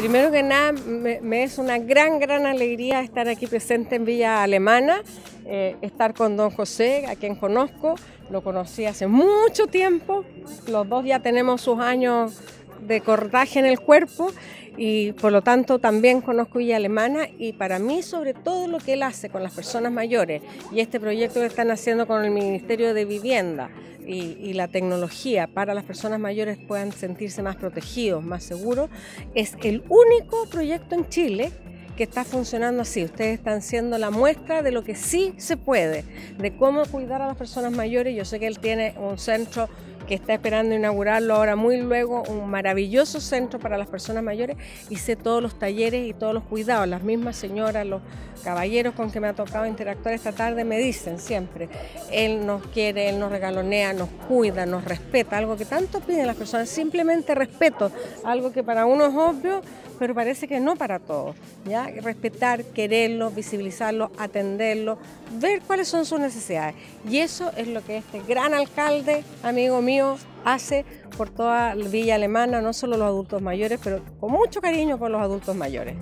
Primero que nada, me, es una gran, gran alegría estar aquí presente en Villa Alemana, eh, estar con don José, a quien conozco, lo conocí hace mucho tiempo, los dos ya tenemos sus años de cortaje en el cuerpo y por lo tanto también conozco Villa Alemana y para mí sobre todo lo que él hace con las personas mayores y este proyecto que están haciendo con el Ministerio de Vivienda y, la tecnología para las personas mayores puedan sentirse más protegidos, más seguros, es el único proyecto en Chile que está funcionando así. Ustedes están siendo la muestra de lo que sí se puede, de cómo cuidar a las personas mayores. Yo sé que él tiene un centro que está esperando inaugurarlo ahora muy luego, un maravilloso centro para las personas mayores sé todos los talleres y todos los cuidados. Las mismas señoras, los caballeros con que me ha tocado interactuar esta tarde me dicen siempre, él nos quiere, él nos regalonea, nos cuida, nos respeta, algo que tanto piden las personas, simplemente respeto, algo que para uno es obvio, pero parece que no para todos. ¿ya? Respetar, quererlo, visibilizarlo, atenderlo, ver cuáles son sus necesidades. Y eso es lo que este gran alcalde, amigo mío, hace por toda la Villa Alemana, no solo los adultos mayores, pero con mucho cariño por los adultos mayores.